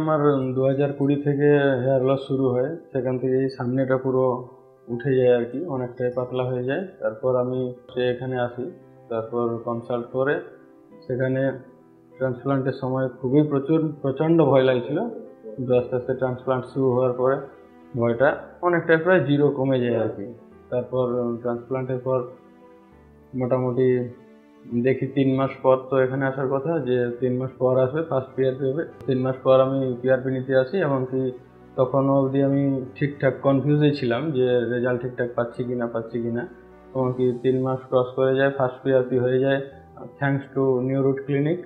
আমার দু হাজার কুড়ি থেকে হেয়ার লস শুরু হয়। সেখান থেকে সামনেটা পুরো উঠে যায় আর কি, অনেকটাই পাতলা হয়ে যায়। তারপর আমি সে এখানে আসি, তারপর কনসাল্ট করে সেখানে ট্রান্সপ্লান্টের সময় খুবই প্রচুর, প্রচণ্ড ভয় লাগছিল। কিন্তু আস্তে আস্তে ট্রান্সপ্লান্ট শুরু হওয়ার পরে ভয়টা অনেকটাই প্রায় জিরো কমে যায় আর কি। তারপর ট্রান্সপ্লান্টের পর মোটামুটি দেখি তিন মাস পর তো এখানে আসার কথা যে তিন মাস পর আসবে ফার্স্ট পিআরপি হবে। তিন মাস পর আমি পিআরপি নিতে আসি, এমনকি তখন অবধি আমি ঠিকঠাক কনফিউজে ছিলাম যে রেজাল্ট ঠিকঠাক পাচ্ছি কি না পাচ্ছি কি না এমনকি তিন মাস ক্রস করে যায় ফার্স্ট পিআরপি হয়ে যায়। Thanks to New Root Clinic